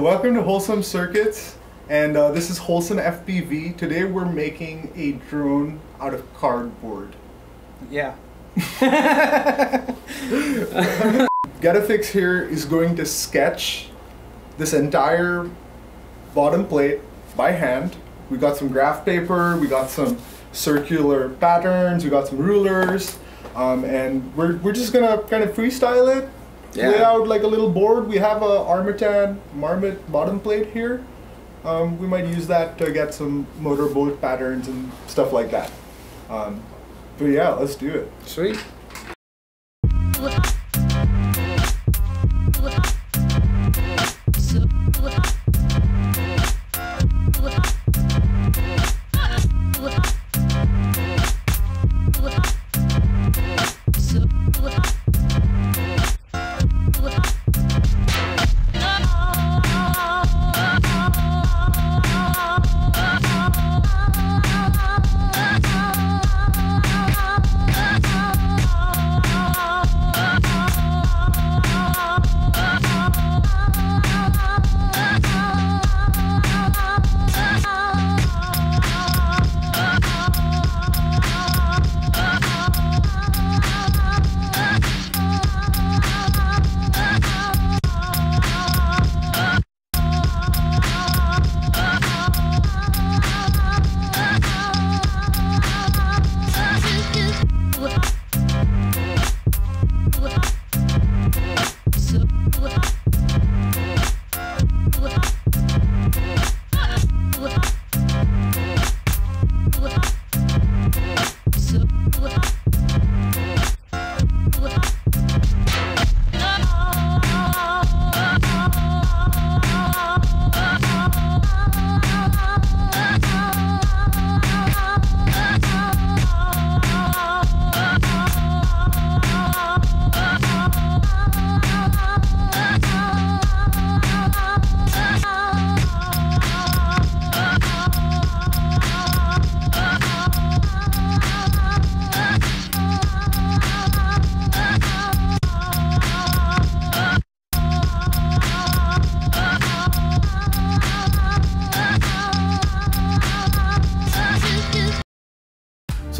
Welcome to Wholesome Circuits, and uh, this is Wholesome FPV. Today we're making a drone out of cardboard. Yeah. Getafix here is going to sketch this entire bottom plate by hand. We got some graph paper, we got some circular patterns, we got some rulers, um, and we're, we're just gonna kind of freestyle it Yeah. lay out like a little board. We have a Armattan Marmotte bottom plate here. Um, we might use that to get some motorboat patterns and stuff like that. Um, but yeah, let's do it. Sweet.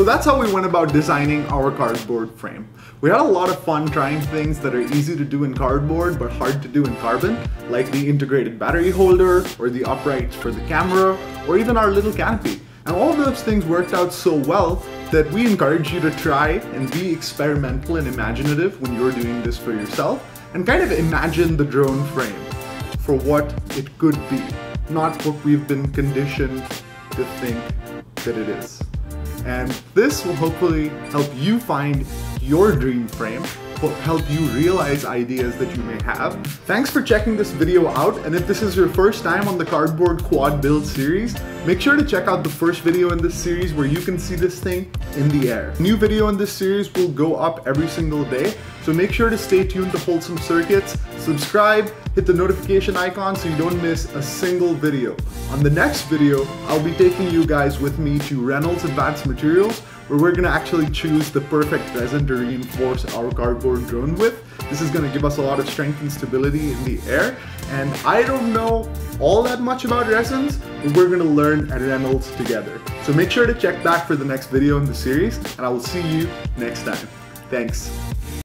So that's how we went about designing our cardboard frame. We had a lot of fun trying things that are easy to do in cardboard but hard to do in carbon, like the integrated battery holder, or the uprights for the camera, or even our little canopy. And all those things worked out so well that we encourage you to try and be experimental and imaginative when you're doing this for yourself, and kind of imagine the drone frame for what it could be, not what we've been conditioned to think that it is. And this will hopefully help you find your dream frame, help you realize ideas that you may have. Thanks for checking this video out, and if this is your first time on the Cardboard Quad Build series, make sure to check out the first video in this series where you can see this thing in the air. New video in this series will go up every single day, so make sure to stay tuned to Wholesome Circuits, subscribe, hit the notification icon so you don't miss a single video. On the next video, I'll be taking you guys with me to Reynolds Advanced Materials where we're gonna actually choose the perfect resin to reinforce our cardboard drone with. This is gonna give us a lot of strength and stability in the air. And I don't know all that much about resins, but we're gonna learn at Reynolds together. So make sure to check back for the next video in the series, and I will see you next time. Thanks.